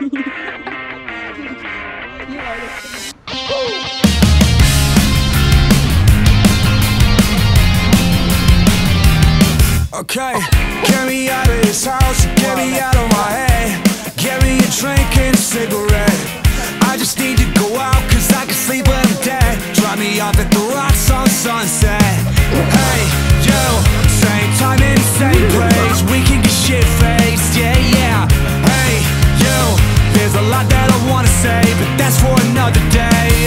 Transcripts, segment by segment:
Okay, get me out of this house, get me out of my head. Get me a drink and a cigarette. I just need to go out cause I can sleep when I'm dead. Drop me off at the there's a lot that I wanna say But that's for another day,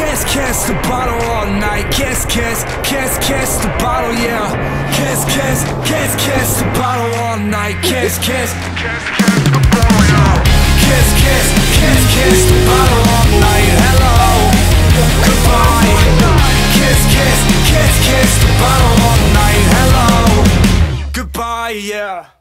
kiss, kiss, the bottle all night. Kiss, kiss, kiss, kiss the bottle, yeah. Kiss, kiss, kiss, kiss the bottle all night. Kiss, kiss, kiss, kiss the bottle, yeah. Kiss, kiss, kiss, kiss the bottle all night. Hello, goodbye. Kiss, kiss, kiss, kiss the bottle all night. Hello, goodbye, yeah.